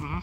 Mm-hmm.